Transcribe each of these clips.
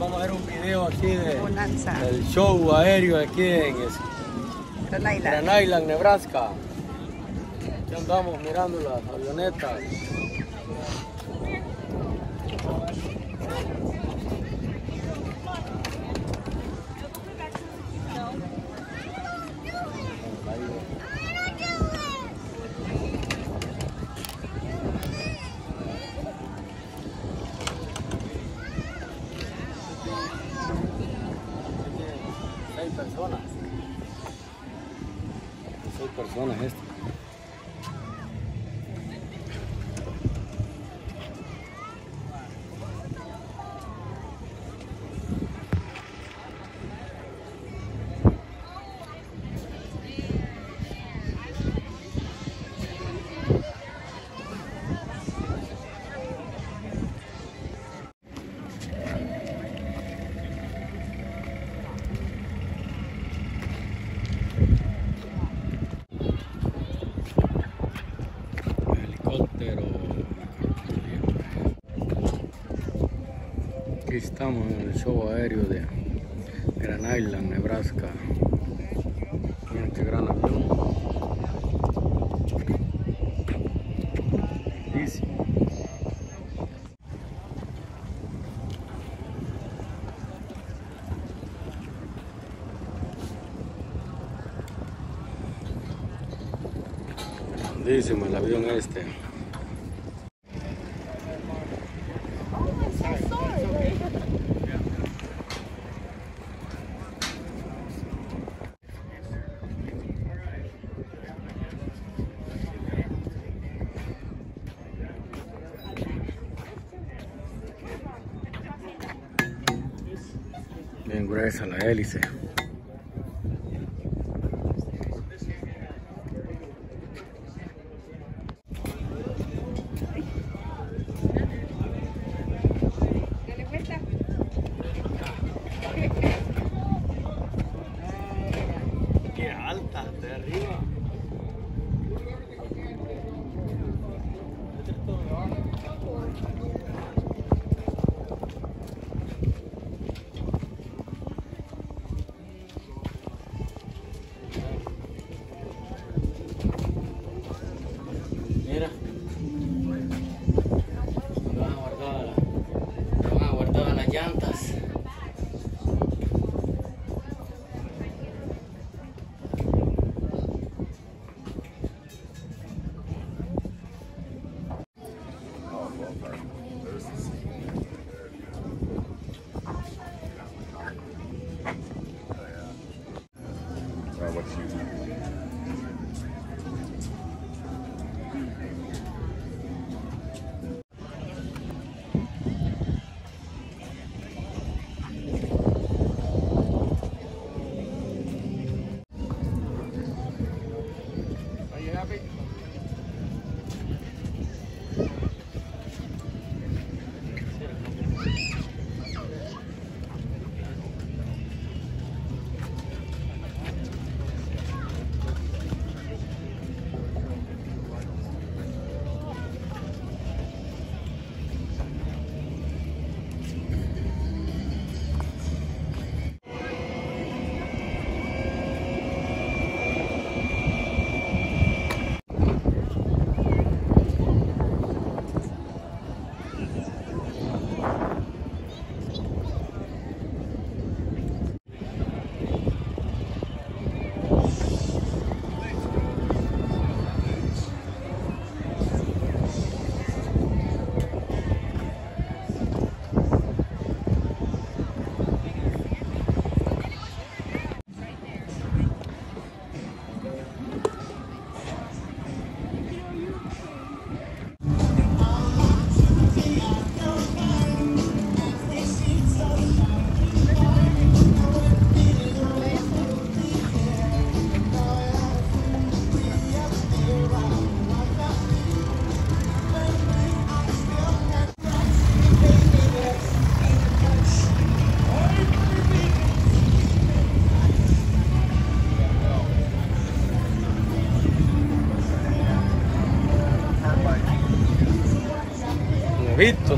vamos a ver un video aquí de, Bonanza. del show aéreo aquí en Grand Island. Grand Island, Nebraska. Aquí andamos mirando las avionetas. Seis personas esto. Aquí estamos en el show aéreo de Grand Island, Nebraska. Miren qué gran avión. Lindísimo. Grandísimo el avión este. Bien gruesa la hélice.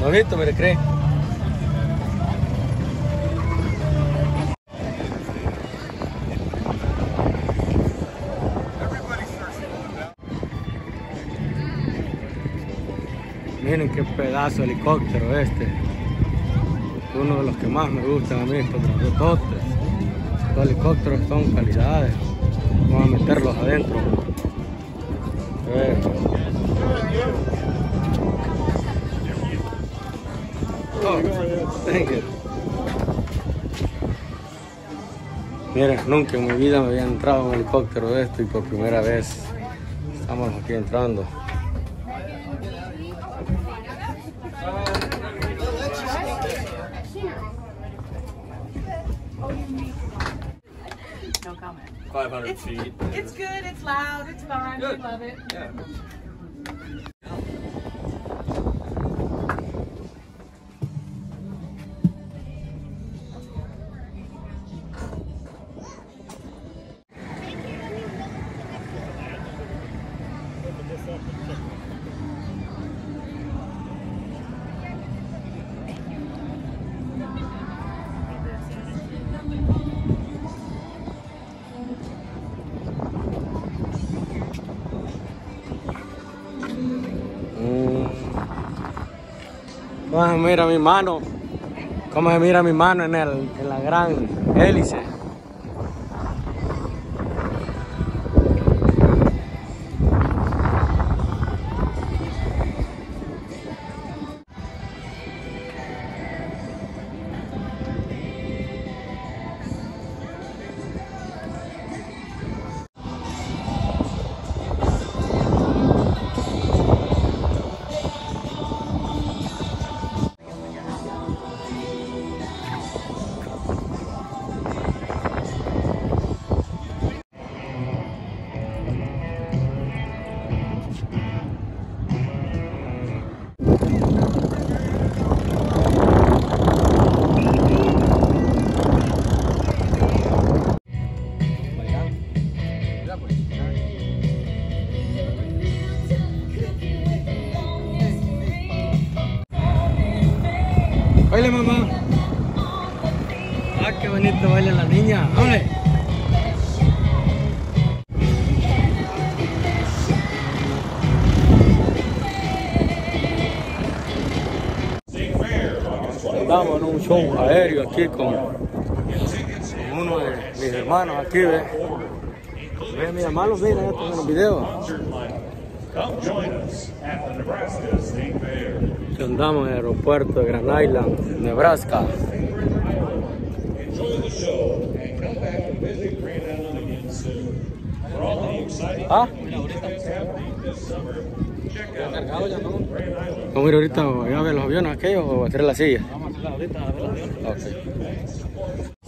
bonito, mire, cree. Miren qué pedazo de helicóptero este. Uno de los que más me gustan a mí, estos grandototes. Los helicópteros son calidades. Vamos a meterlos adentro. A ver. Thank you. Miren, nunca en mi vida me había entrado un helicóptero de esto y por primera vez estamos aquí entrando. No comment. 500 feet. It's good, it's loud, it's fun, Good. we love it. Yeah. ¿Cómo se mira mi mano? ¿Cómo se mira mi mano en, el, en la gran hélice? Baile mamá. Ah, qué bonito baila la niña. ¡Hombre! Estamos en un show aéreo aquí con, uno de mis hermanos aquí, ve. Ve, mi hermano, mira esto en los videos. Come join us at the Nebraska State Fair. Andamos en el aeropuerto de Grand Island, Nebraska. Enjoy the show and come back and visit Grand Island again soon. For all the exciting ¿Ah? events happening this summer, check out Grand Island. Vamos a ir ahorita a ver los aviones aquellos o a hacer la silla. Vamos a hacerla ahorita a ver los aviones.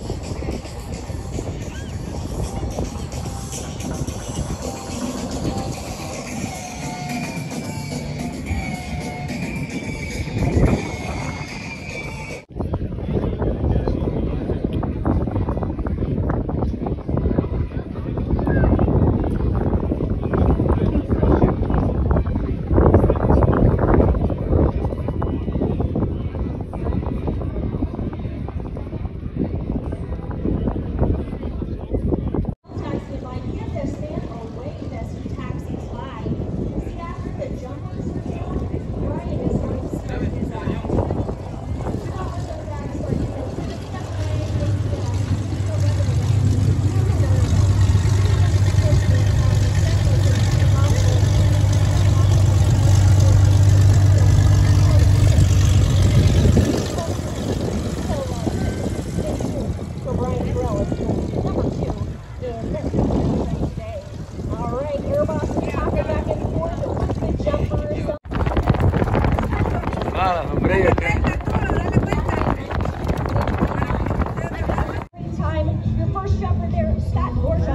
that portion.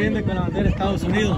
Ok. de la bandera de Estados Unidos.